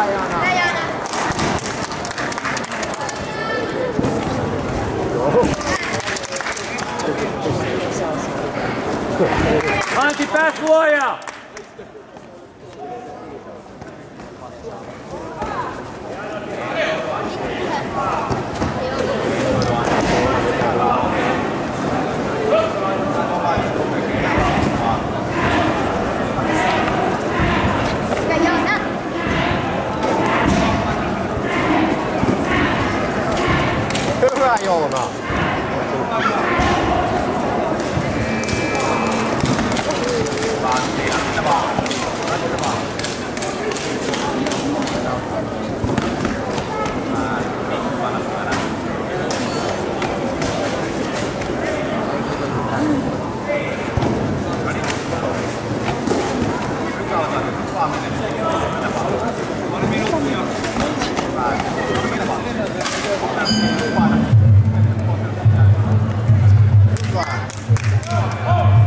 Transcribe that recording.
太阳啊！た Oh.